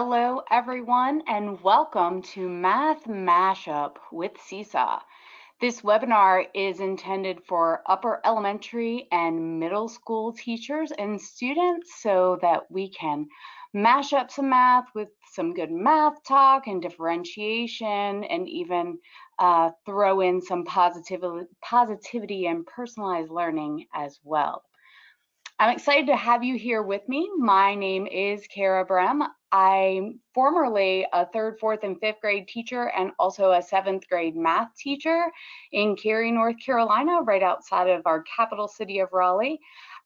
Hello, everyone, and welcome to Math Mashup with Seesaw. This webinar is intended for upper elementary and middle school teachers and students so that we can mash up some math with some good math talk and differentiation and even uh, throw in some positivity, positivity and personalized learning as well. I'm excited to have you here with me. My name is Kara Brem. I'm formerly a third, fourth, and fifth grade teacher and also a seventh grade math teacher in Cary, North Carolina, right outside of our capital city of Raleigh.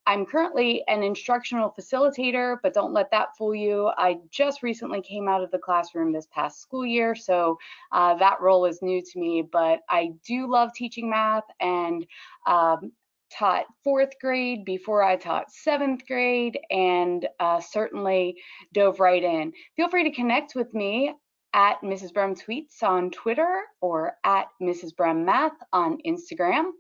I'm currently an instructional facilitator, but don't let that fool you. I just recently came out of the classroom this past school year, so uh, that role is new to me, but I do love teaching math and um, taught fourth grade before I taught seventh grade and uh, certainly dove right in. Feel free to connect with me at Mrs. Brem Tweets on Twitter or at Mrs. Brem Math on Instagram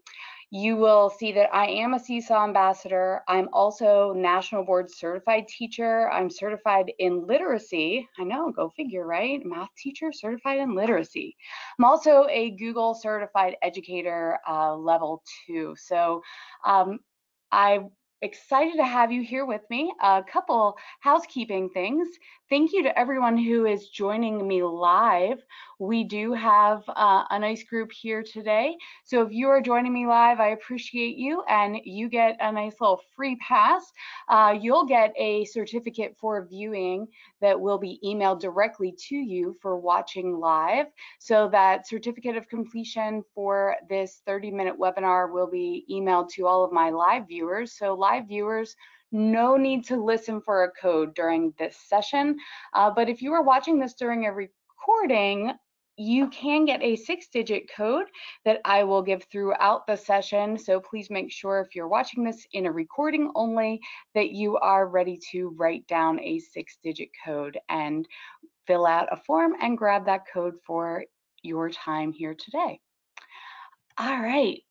you will see that I am a Seesaw ambassador. I'm also national board certified teacher. I'm certified in literacy. I know, go figure, right? Math teacher certified in literacy. I'm also a Google certified educator uh, level two. So um, I excited to have you here with me. A couple housekeeping things. Thank you to everyone who is joining me live. We do have uh, a nice group here today. So if you are joining me live, I appreciate you and you get a nice little free pass. Uh, you'll get a certificate for viewing that will be emailed directly to you for watching live. So that certificate of completion for this 30 minute webinar will be emailed to all of my live viewers. So live viewers no need to listen for a code during this session. Uh, but if you are watching this during a recording, you can get a six digit code that I will give throughout the session. So please make sure if you're watching this in a recording only that you are ready to write down a six digit code and fill out a form and grab that code for your time here today. All right,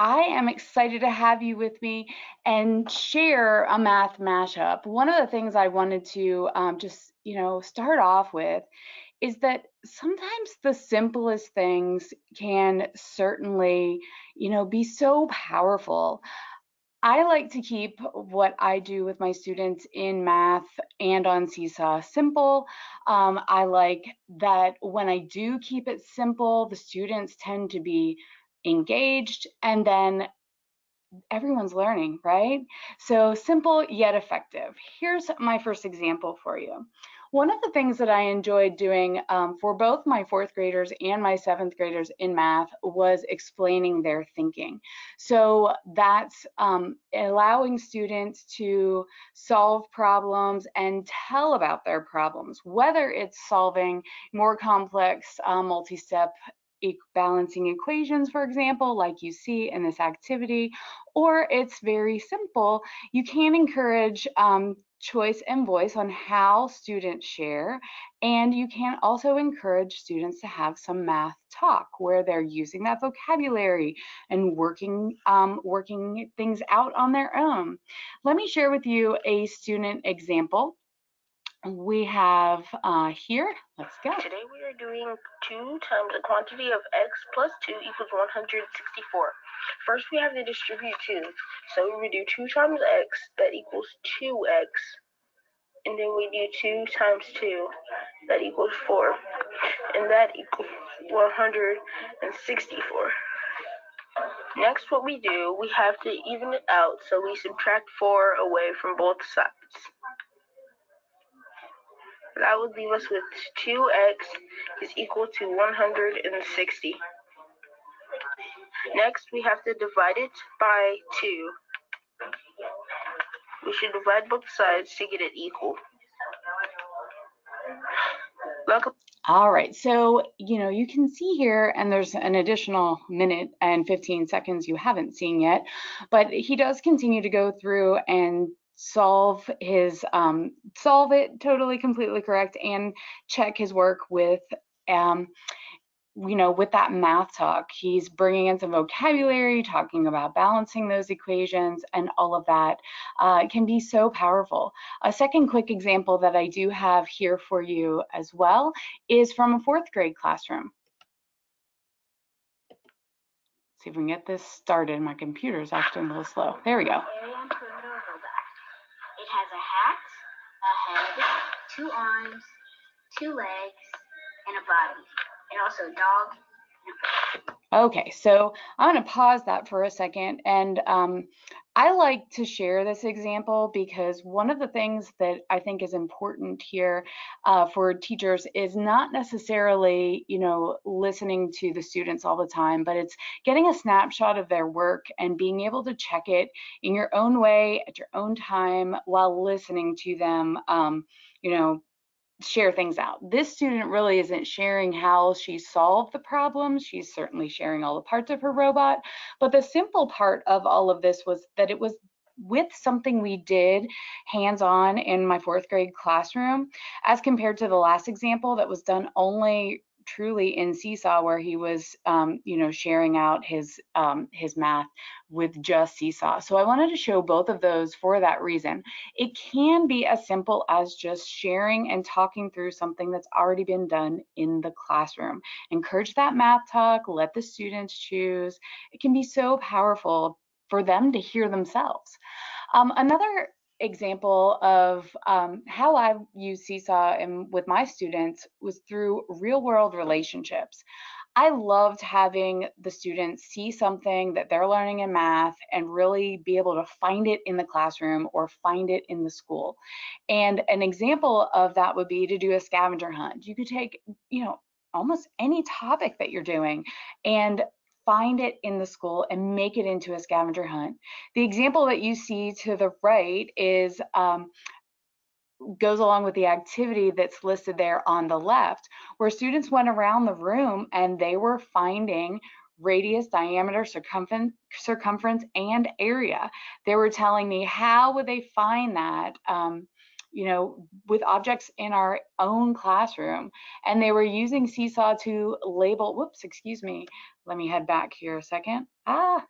I am excited to have you with me and share a math mashup. One of the things I wanted to um, just, you know, start off with is that sometimes the simplest things can certainly, you know, be so powerful. I like to keep what I do with my students in math and on Seesaw simple. Um, I like that when I do keep it simple, the students tend to be engaged, and then everyone's learning, right? So simple yet effective. Here's my first example for you. One of the things that I enjoyed doing um, for both my fourth graders and my seventh graders in math was explaining their thinking. So that's um, allowing students to solve problems and tell about their problems, whether it's solving more complex uh, multi-step balancing equations, for example, like you see in this activity, or it's very simple. You can encourage um, choice and voice on how students share, and you can also encourage students to have some math talk where they're using that vocabulary and working, um, working things out on their own. Let me share with you a student example we have uh, here, let's go. Today we are doing 2 times the quantity of x plus 2 equals 164. First we have to distribute 2. So we do 2 times x, that equals 2x. And then we do 2 times 2, that equals 4. And that equals 164. Next what we do, we have to even it out, so we subtract 4 away from both sides. That would leave us with 2x is equal to 160. Next, we have to divide it by 2. We should divide both sides to get it equal. Look. All right, so, you know, you can see here, and there's an additional minute and 15 seconds you haven't seen yet, but he does continue to go through and solve his um, solve it totally completely correct and check his work with um, you know, with that math talk, he's bringing in some vocabulary, talking about balancing those equations and all of that uh, can be so powerful. A second quick example that I do have here for you as well is from a fourth grade classroom. See if we can get this started. My computer's acting a little slow. There we go. It has a hat, a head, two arms, two legs, and a body and also a dog. Okay, so I'm going to pause that for a second. And um, I like to share this example because one of the things that I think is important here uh, for teachers is not necessarily, you know, listening to the students all the time, but it's getting a snapshot of their work and being able to check it in your own way at your own time while listening to them, um, you know, share things out. This student really isn't sharing how she solved the problem. She's certainly sharing all the parts of her robot. But the simple part of all of this was that it was with something we did hands-on in my fourth grade classroom as compared to the last example that was done only truly in Seesaw where he was, um, you know, sharing out his um, his math with just Seesaw. So I wanted to show both of those for that reason. It can be as simple as just sharing and talking through something that's already been done in the classroom. Encourage that math talk, let the students choose. It can be so powerful for them to hear themselves. Um, another example of um, how I've used Seesaw and with my students was through real world relationships. I loved having the students see something that they're learning in math and really be able to find it in the classroom or find it in the school. And an example of that would be to do a scavenger hunt. You could take, you know, almost any topic that you're doing and find it in the school and make it into a scavenger hunt. The example that you see to the right is um, goes along with the activity that's listed there on the left, where students went around the room and they were finding radius, diameter, circumference, circumference, and area. They were telling me how would they find that, um, you know, with objects in our own classroom. And they were using Seesaw to label, whoops, excuse me, let me head back here a second. Ah,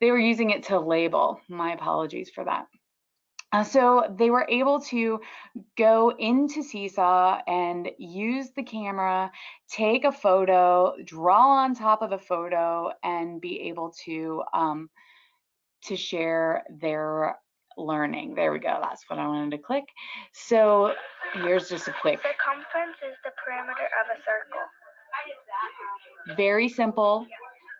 they were using it to label. My apologies for that. Uh, so they were able to go into Seesaw and use the camera, take a photo, draw on top of the photo, and be able to um, to share their learning. There we go. That's what I wanted to click. So here's just a quick. Circumference is the perimeter of a circle. Very simple,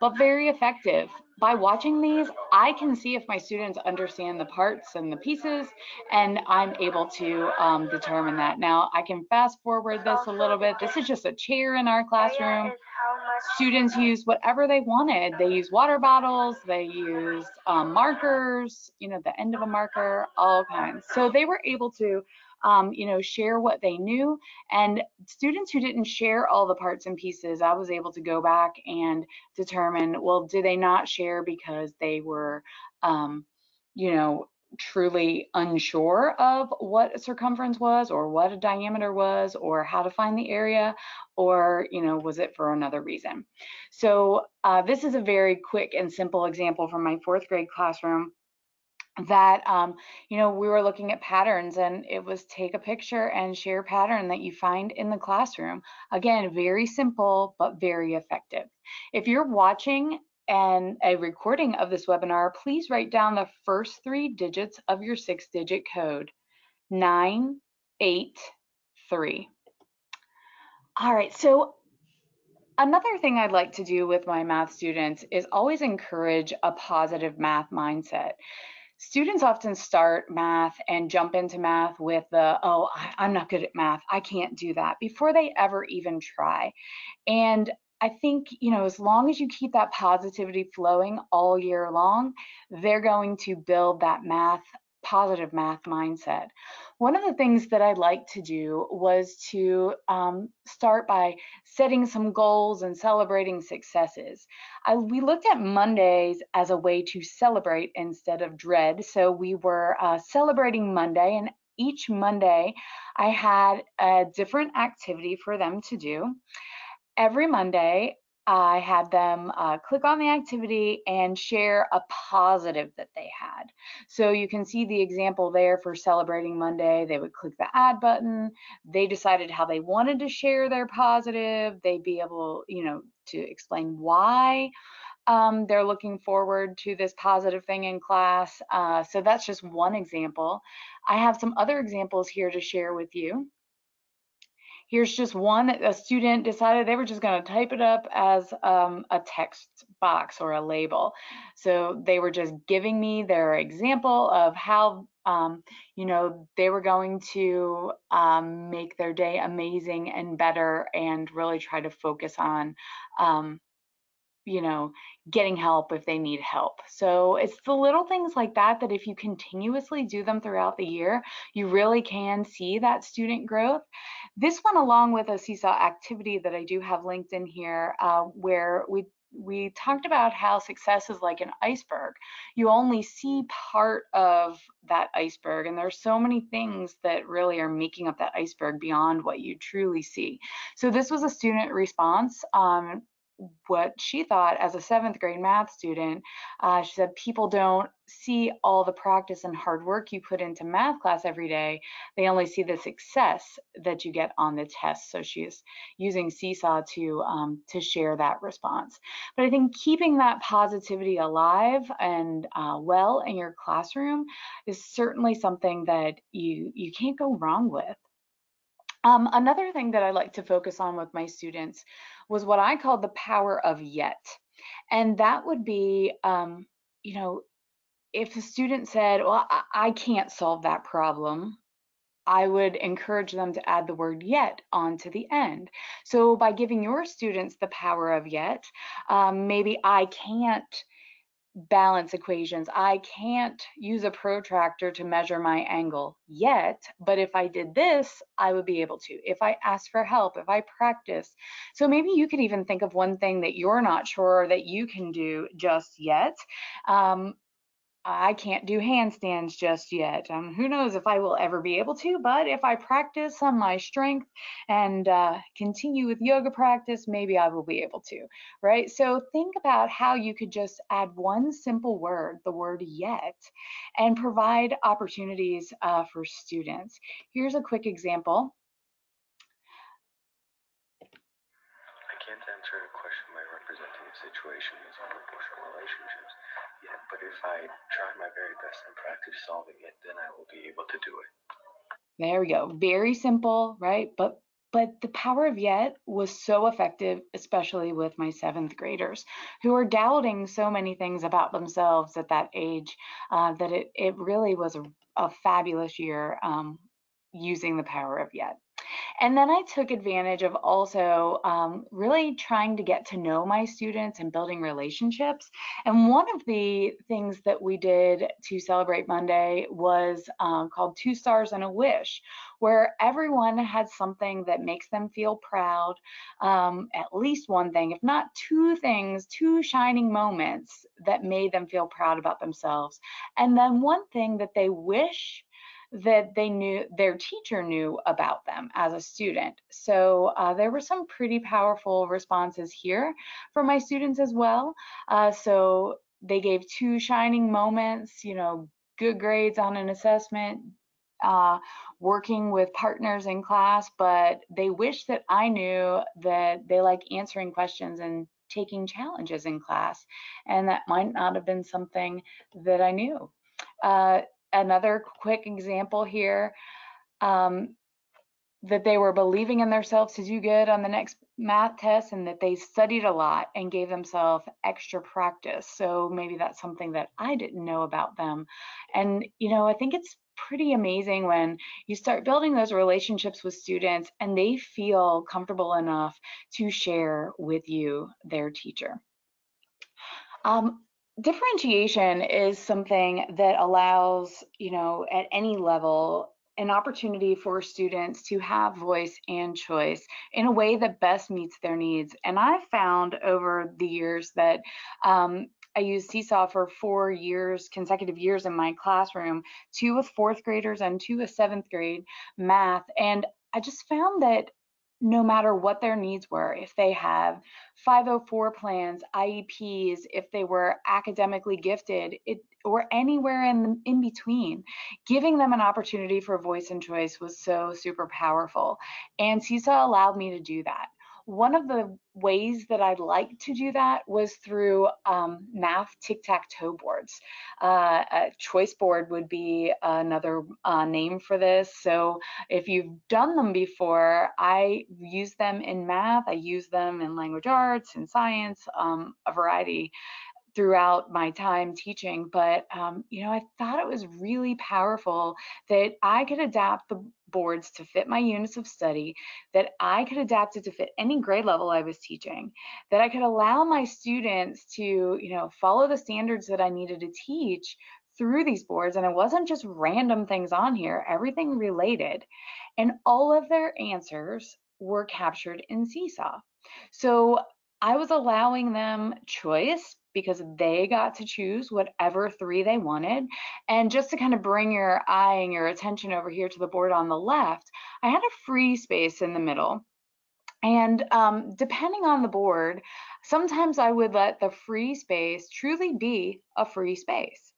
but very effective. By watching these, I can see if my students understand the parts and the pieces, and I'm able to um, determine that. Now, I can fast forward this a little bit. This is just a chair in our classroom. Students used whatever they wanted. They used water bottles, they used um, markers, you know, the end of a marker, all kinds. So they were able to um, you know, share what they knew. And students who didn't share all the parts and pieces, I was able to go back and determine, well, did they not share because they were, um, you know, truly unsure of what a circumference was or what a diameter was or how to find the area or you know was it for another reason so uh, this is a very quick and simple example from my fourth grade classroom that um, you know we were looking at patterns and it was take a picture and share pattern that you find in the classroom. Again very simple but very effective. If you're watching and a recording of this webinar please write down the first three digits of your six digit code 983 all right so Another thing I'd like to do with my math students is always encourage a positive math mindset students often start math and jump into math with the, oh, I, am not good at math. I can't do that before they ever even try. And I think, you know, as long as you keep that positivity flowing all year long, they're going to build that math positive math mindset. One of the things that I'd like to do was to um, start by setting some goals and celebrating successes. I, we looked at Mondays as a way to celebrate instead of dread. So we were uh, celebrating Monday, and each Monday I had a different activity for them to do. Every Monday, I had them uh, click on the activity and share a positive that they had. So you can see the example there for Celebrating Monday. They would click the add button. They decided how they wanted to share their positive. They'd be able, you know, to explain why um, they're looking forward to this positive thing in class. Uh, so that's just one example. I have some other examples here to share with you. Here's just one, a student decided they were just gonna type it up as um, a text box or a label. So they were just giving me their example of how, um, you know, they were going to um, make their day amazing and better and really try to focus on um, you know, getting help if they need help. So it's the little things like that that if you continuously do them throughout the year, you really can see that student growth. This one, along with a Seesaw activity that I do have linked in here, uh, where we we talked about how success is like an iceberg. You only see part of that iceberg, and there's so many things that really are making up that iceberg beyond what you truly see. So this was a student response. Um, what she thought as a seventh grade math student. Uh, she said people don't see all the practice and hard work you put into math class every day. They only see the success that you get on the test. So she's using Seesaw to um, to share that response. But I think keeping that positivity alive and uh, well in your classroom is certainly something that you you can't go wrong with. Um, another thing that I like to focus on with my students was what I called the power of yet. And that would be, um, you know, if a student said, well, I, I can't solve that problem, I would encourage them to add the word yet onto the end. So by giving your students the power of yet, um, maybe I can't balance equations. I can't use a protractor to measure my angle yet, but if I did this, I would be able to. If I ask for help, if I practice. So maybe you could even think of one thing that you're not sure that you can do just yet. Um, I can't do handstands just yet. Um, who knows if I will ever be able to, but if I practice on my strength and uh, continue with yoga practice, maybe I will be able to, right? So think about how you could just add one simple word, the word yet, and provide opportunities uh, for students. Here's a quick example. I can't answer a question by situation as relationships but if I try my very best and practice solving it, then I will be able to do it. There we go. Very simple, right? But but the power of yet was so effective, especially with my seventh graders who are doubting so many things about themselves at that age, uh, that it, it really was a, a fabulous year um, using the power of yet. And then I took advantage of also um, really trying to get to know my students and building relationships. And one of the things that we did to celebrate Monday was um, called Two Stars and a Wish, where everyone had something that makes them feel proud, um, at least one thing, if not two things, two shining moments that made them feel proud about themselves. And then one thing that they wish that they knew their teacher knew about them as a student. So uh, there were some pretty powerful responses here for my students as well. Uh, so they gave two shining moments, you know, good grades on an assessment, uh, working with partners in class, but they wish that I knew that they like answering questions and taking challenges in class. And that might not have been something that I knew. Uh, another quick example here um, that they were believing in themselves to do good on the next math test and that they studied a lot and gave themselves extra practice. So maybe that's something that I didn't know about them. And, you know, I think it's pretty amazing when you start building those relationships with students and they feel comfortable enough to share with you their teacher. Um, differentiation is something that allows, you know, at any level, an opportunity for students to have voice and choice in a way that best meets their needs. And I've found over the years that um, I used Seesaw for four years, consecutive years in my classroom, two with fourth graders and two with seventh grade math. And I just found that no matter what their needs were, if they have 504 plans, IEPs, if they were academically gifted, it, or anywhere in in between, giving them an opportunity for voice and choice was so super powerful. And Seesaw allowed me to do that one of the ways that I'd like to do that was through um, math tic-tac-toe boards. Uh, a choice board would be another uh, name for this. So if you've done them before, I use them in math, I use them in language arts and science, um, a variety throughout my time teaching, but um, you know, I thought it was really powerful that I could adapt the boards to fit my units of study, that I could adapt it to fit any grade level I was teaching, that I could allow my students to, you know, follow the standards that I needed to teach through these boards. And it wasn't just random things on here, everything related. And all of their answers were captured in Seesaw. So I was allowing them choice because they got to choose whatever three they wanted. And just to kind of bring your eye and your attention over here to the board on the left, I had a free space in the middle. And um, depending on the board, sometimes I would let the free space truly be a free space.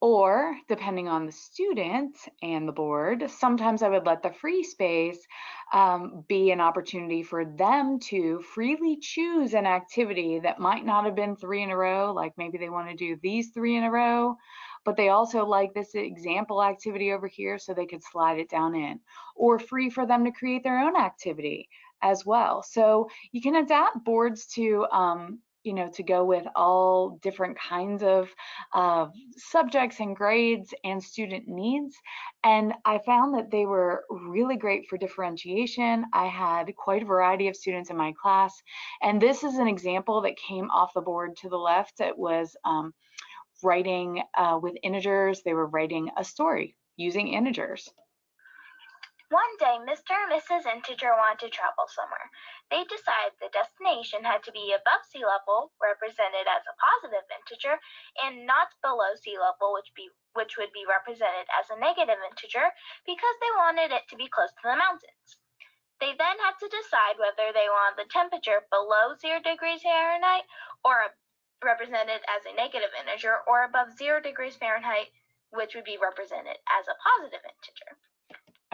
Or depending on the student and the board, sometimes I would let the free space um, be an opportunity for them to freely choose an activity that might not have been three in a row, like maybe they want to do these three in a row, but they also like this example activity over here so they could slide it down in, or free for them to create their own activity as well. So you can adapt boards to um, you know, to go with all different kinds of uh, subjects and grades and student needs. And I found that they were really great for differentiation. I had quite a variety of students in my class. And this is an example that came off the board to the left. It was um, writing uh, with integers. They were writing a story using integers. One day, Mr. and Mrs. Integer wanted to travel somewhere. They decided the destination had to be above sea level, represented as a positive integer, and not below sea level, which be which would be represented as a negative integer, because they wanted it to be close to the mountains. They then had to decide whether they wanted the temperature below zero degrees Fahrenheit, or represented as a negative integer, or above zero degrees Fahrenheit, which would be represented as a positive integer.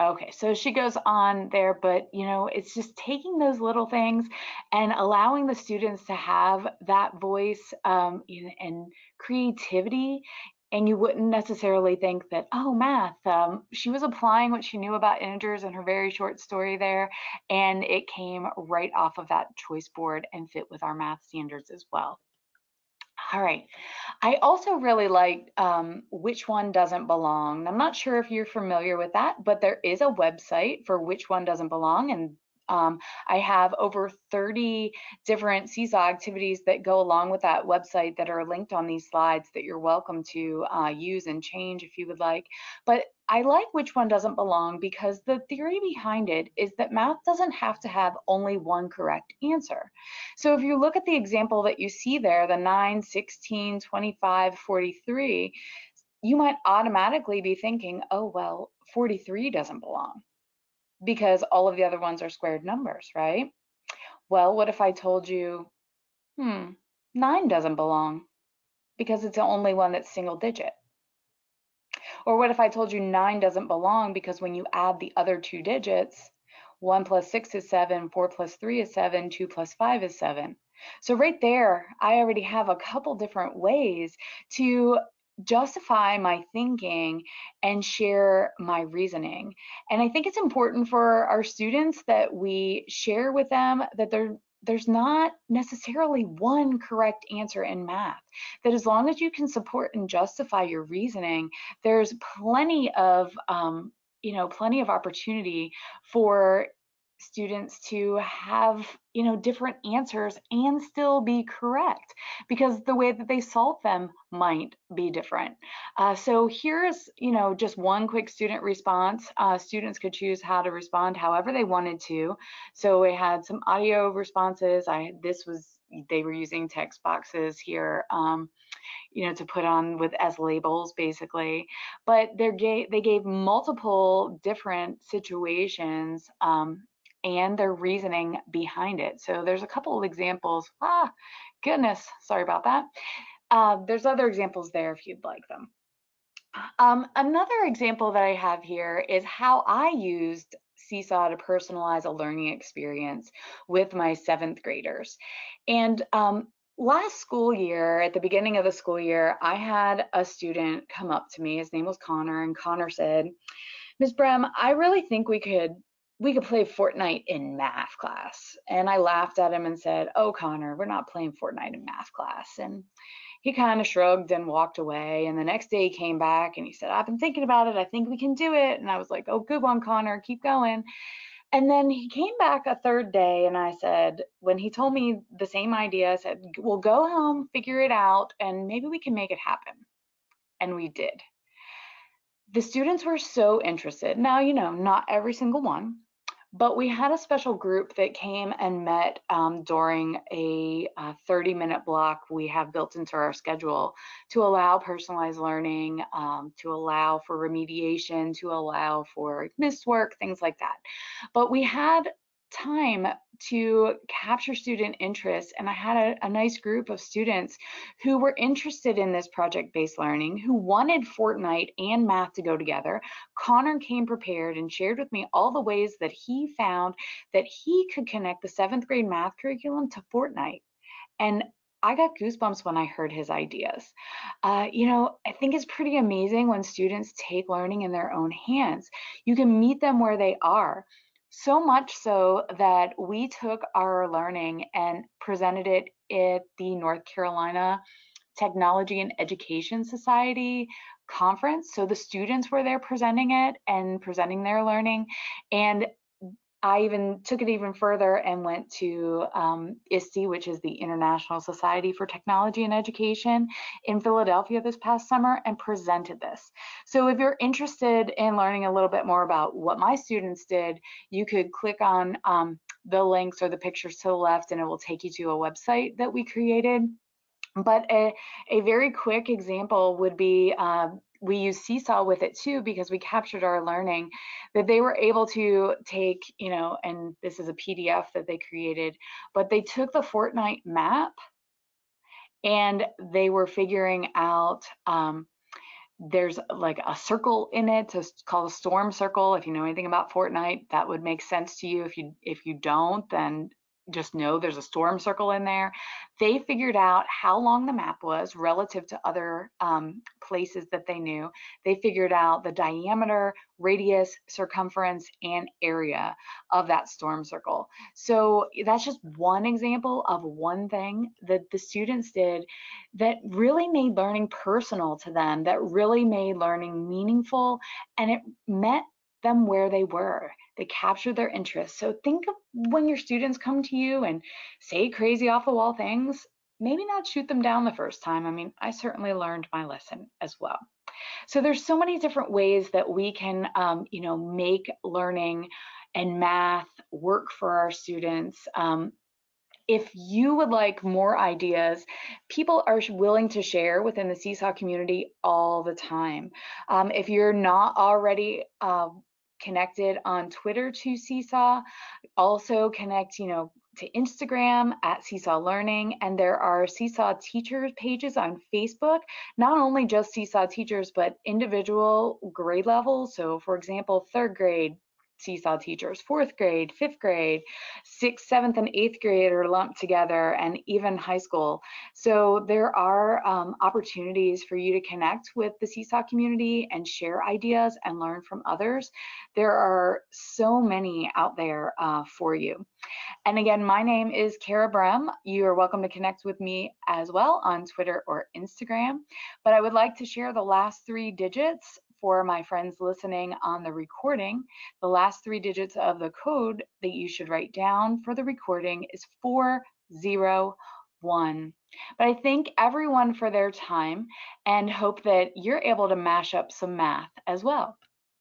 Okay, so she goes on there, but you know, it's just taking those little things and allowing the students to have that voice um, and creativity. And you wouldn't necessarily think that, oh, math, um, she was applying what she knew about integers in her very short story there, and it came right off of that choice board and fit with our math standards as well. All right. I also really like um, which one doesn't belong. I'm not sure if you're familiar with that, but there is a website for which one doesn't belong, and um, I have over 30 different Seesaw activities that go along with that website that are linked on these slides that you're welcome to uh, use and change if you would like. But I like which one doesn't belong because the theory behind it is that math doesn't have to have only one correct answer. So if you look at the example that you see there, the 9, 16, 25, 43, you might automatically be thinking, oh, well, 43 doesn't belong because all of the other ones are squared numbers, right? Well, what if I told you, hmm, nine doesn't belong because it's the only one that's single digit? Or what if I told you nine doesn't belong because when you add the other two digits, one plus six is seven, four plus three is seven, two plus five is seven. So right there, I already have a couple different ways to justify my thinking and share my reasoning. And I think it's important for our students that we share with them that there there's not necessarily one correct answer in math. That as long as you can support and justify your reasoning, there's plenty of um, you know plenty of opportunity for students to have you know different answers and still be correct because the way that they solve them might be different. Uh, so here's you know just one quick student response. Uh, students could choose how to respond however they wanted to. So we had some audio responses. I this was they were using text boxes here um, you know to put on with as labels basically. But they're gave they gave multiple different situations um, and their reasoning behind it. So there's a couple of examples. Ah, goodness, sorry about that. Uh, there's other examples there if you'd like them. Um, another example that I have here is how I used Seesaw to personalize a learning experience with my seventh graders. And um, last school year, at the beginning of the school year, I had a student come up to me. His name was Connor, and Connor said, Ms. Brem, I really think we could we could play Fortnite in math class. And I laughed at him and said, Oh, Connor, we're not playing Fortnite in math class. And he kind of shrugged and walked away. And the next day he came back and he said, I've been thinking about it. I think we can do it. And I was like, Oh, good one, Connor. Keep going. And then he came back a third day and I said, when he told me the same idea, I said, We'll go home, figure it out, and maybe we can make it happen. And we did. The students were so interested. Now, you know, not every single one, but we had a special group that came and met um, during a 30 minute block we have built into our schedule to allow personalized learning, um, to allow for remediation, to allow for missed work, things like that. But we had time to capture student interest and I had a, a, nice group of students who were interested in this project-based learning, who wanted Fortnite and math to go together. Connor came prepared and shared with me all the ways that he found that he could connect the seventh grade math curriculum to Fortnite. And I got goosebumps when I heard his ideas. Uh, you know, I think it's pretty amazing when students take learning in their own hands. You can meet them where they are. So much so that we took our learning and presented it at the North Carolina Technology and Education Society conference. So the students were there presenting it and presenting their learning. And I even took it even further and went to um, ISTE, which is the International Society for Technology and Education in Philadelphia this past summer and presented this. So if you're interested in learning a little bit more about what my students did, you could click on um, the links or the pictures to the left and it will take you to a website that we created. But a, a very quick example would be uh, we use Seesaw with it too because we captured our learning that they were able to take, you know, and this is a PDF that they created, but they took the Fortnite map and they were figuring out um, there's like a circle in it it's called a storm circle. If you know anything about fortnite that would make sense to you. If you if you don't then just know there's a storm circle in there. They figured out how long the map was relative to other um, places that they knew. They figured out the diameter, radius, circumference, and area of that storm circle. So that's just one example of one thing that the students did that really made learning personal to them, that really made learning meaningful, and it met them where they were. They captured their interest. So think of when your students come to you and say crazy off the wall things, maybe not shoot them down the first time. I mean, I certainly learned my lesson as well. So there's so many different ways that we can, um, you know, make learning and math work for our students. Um, if you would like more ideas, people are willing to share within the Seesaw community all the time. Um, if you're not already uh, connected on Twitter to Seesaw. Also connect, you know, to Instagram at Seesaw Learning, and there are Seesaw teachers pages on Facebook, not only just Seesaw teachers, but individual grade levels. So for example, third grade, seesaw teachers. Fourth grade, fifth grade, sixth, seventh, and eighth grade are lumped together, and even high school. So there are um, opportunities for you to connect with the seesaw community and share ideas and learn from others. There are so many out there uh, for you. And again, my name is Kara Brem. You are welcome to connect with me as well on Twitter or Instagram. But I would like to share the last three digits for my friends listening on the recording, the last three digits of the code that you should write down for the recording is 401. But I thank everyone for their time and hope that you're able to mash up some math as well.